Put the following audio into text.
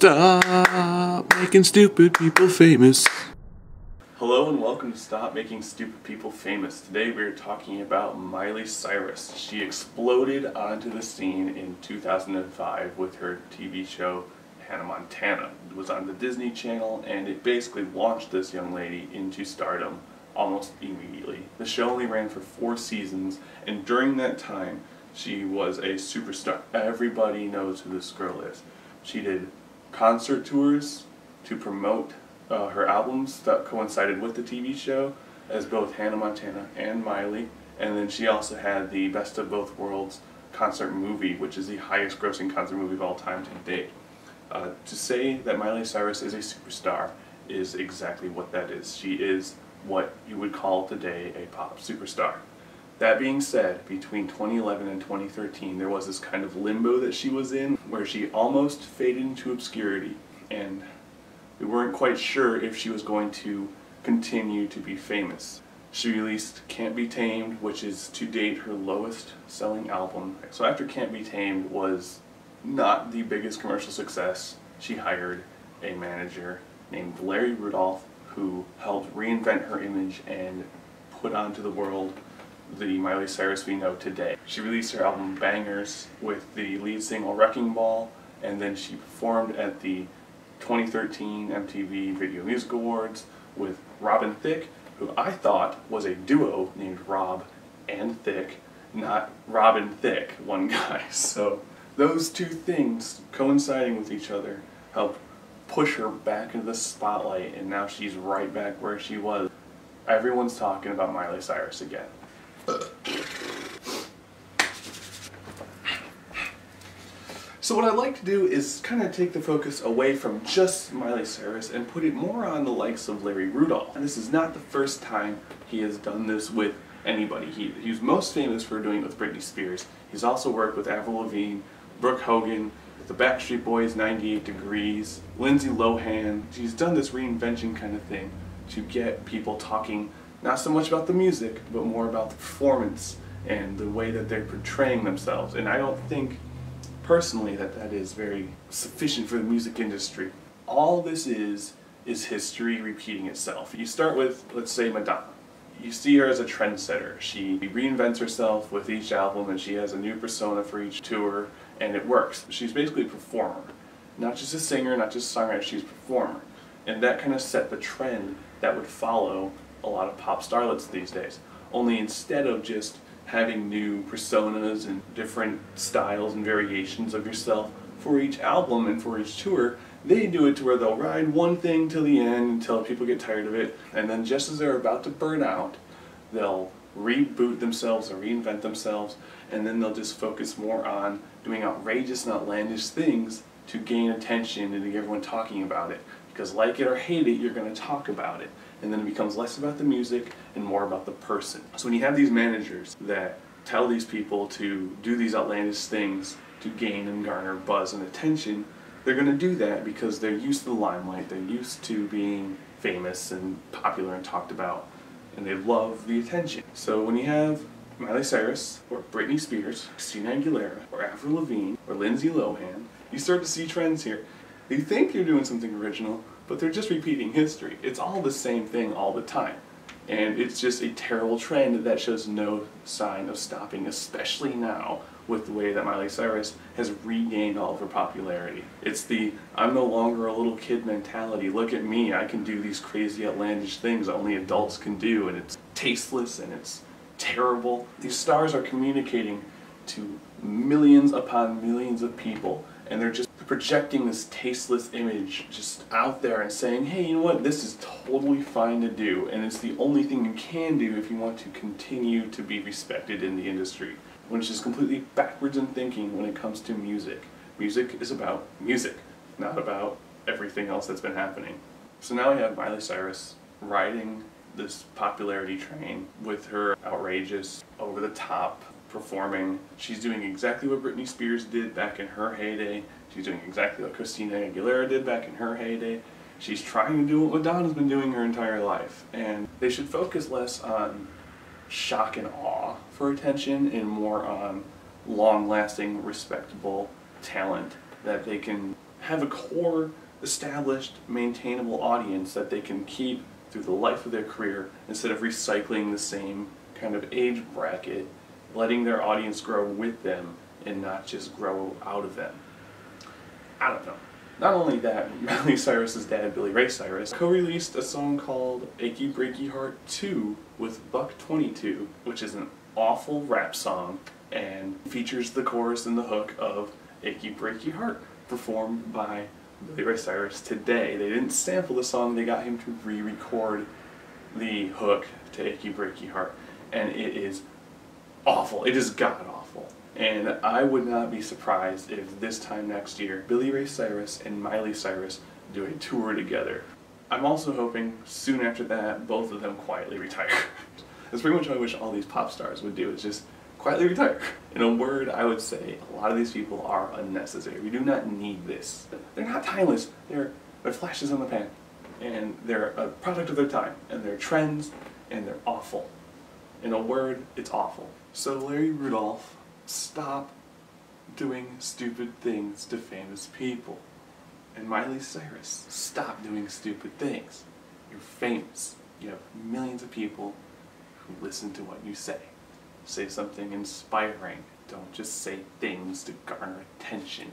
Stop making stupid people famous. Hello and welcome to Stop Making Stupid People Famous. Today we are talking about Miley Cyrus. She exploded onto the scene in 2005 with her TV show Hannah Montana. It was on the Disney Channel and it basically launched this young lady into stardom almost immediately. The show only ran for four seasons and during that time she was a superstar. Everybody knows who this girl is. She did concert tours to promote uh, her albums that coincided with the TV show as both Hannah Montana and Miley. And then she also had the Best of Both Worlds concert movie, which is the highest grossing concert movie of all time to date. Uh, to say that Miley Cyrus is a superstar is exactly what that is. She is what you would call today a pop superstar. That being said, between 2011 and 2013, there was this kind of limbo that she was in where she almost faded into obscurity, and we weren't quite sure if she was going to continue to be famous. She released Can't Be Tamed, which is to date her lowest selling album. So after Can't Be Tamed was not the biggest commercial success, she hired a manager named Larry Rudolph who helped reinvent her image and put onto the world the Miley Cyrus we know today. She released her album Bangerz with the lead single Wrecking Ball, and then she performed at the 2013 MTV Video Music Awards with Robin Thicke, who I thought was a duo named Rob and Thicke, not Robin Thicke, one guy. So those two things coinciding with each other helped push her back into the spotlight, and now she's right back where she was. Everyone's talking about Miley Cyrus again. So what I'd like to do is kind of take the focus away from just Miley Cyrus and put it more on the likes of Larry Rudolph. And this is not the first time he has done this with anybody. He, he's most famous for doing it with Britney Spears. He's also worked with Avril Lavigne, Brooke Hogan, the Backstreet Boys, 98 Degrees, Lindsay Lohan. He's done this reinvention kind of thing to get people talking not so much about the music, but more about the performance and the way that they're portraying themselves. And I don't think, personally, that that is very sufficient for the music industry. All this is, is history repeating itself. You start with, let's say, Madonna. You see her as a trendsetter. She reinvents herself with each album and she has a new persona for each tour and it works. She's basically a performer. Not just a singer, not just a songwriter, she's a performer. And that kind of set the trend that would follow a lot of pop starlets these days. Only instead of just having new personas and different styles and variations of yourself for each album and for each tour, they do it to where they'll ride one thing till the end until people get tired of it, and then just as they're about to burn out, they'll reboot themselves or reinvent themselves, and then they'll just focus more on doing outrageous and outlandish things to gain attention and to get everyone talking about it. Because like it or hate it, you're going to talk about it and then it becomes less about the music and more about the person. So when you have these managers that tell these people to do these outlandish things to gain and garner buzz and attention, they're going to do that because they're used to the limelight, they're used to being famous and popular and talked about, and they love the attention. So when you have Miley Cyrus, or Britney Spears, Christina Aguilera, or Avril Lavigne, or Lindsay Lohan, you start to see trends here. You think you're doing something original, but they're just repeating history. It's all the same thing all the time. And it's just a terrible trend that shows no sign of stopping, especially now with the way that Miley Cyrus has regained all of her popularity. It's the I'm no longer a little kid mentality. Look at me, I can do these crazy outlandish things only adults can do, and it's tasteless and it's terrible. These stars are communicating to millions upon millions of people, and they're just projecting this tasteless image just out there and saying, hey, you know what, this is totally fine to do, and it's the only thing you can do if you want to continue to be respected in the industry, which is completely backwards in thinking when it comes to music. Music is about music, not about everything else that's been happening. So now we have Miley Cyrus riding this popularity train with her outrageous, over the top performing. She's doing exactly what Britney Spears did back in her heyday. She's doing exactly what Christina Aguilera did back in her heyday. She's trying to do what Madonna's been doing her entire life. And they should focus less on shock and awe for attention and more on long lasting, respectable talent that they can have a core, established, maintainable audience that they can keep through the life of their career instead of recycling the same kind of age bracket, letting their audience grow with them and not just grow out of them. I don't know. Not only that, Miley Cyrus's dad, Billy Ray Cyrus, co-released a song called Achy Breaky Heart 2 with Buck 22, which is an awful rap song and features the chorus and the hook of Achy Breaky Heart, performed by Billy Ray Cyrus today. They didn't sample the song, they got him to re-record the hook to Achy Breaky Heart, and it is awful. It is god awful. And I would not be surprised if this time next year, Billy Ray Cyrus and Miley Cyrus do a tour together. I'm also hoping soon after that, both of them quietly retire. That's pretty much what I wish all these pop stars would do, is just quietly retire. In a word, I would say a lot of these people are unnecessary. We do not need this. They're not timeless. They're, they're flashes in the pan. And they're a product of their time. And they're trends, and they're awful. In a word, it's awful. So Larry Rudolph, stop doing stupid things to famous people. And Miley Cyrus, stop doing stupid things. You're famous. You have millions of people who listen to what you say. Say something inspiring. Don't just say things to garner attention.